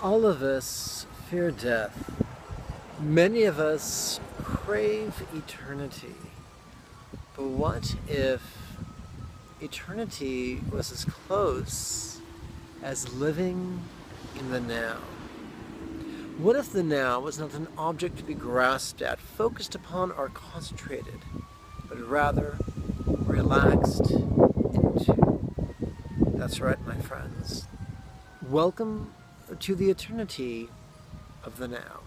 All of us fear death. Many of us crave eternity. But what if eternity was as close as living in the now? What if the now was not an object to be grasped at, focused upon, or concentrated, but rather relaxed into? That's right, my friends. Welcome to the eternity of the now.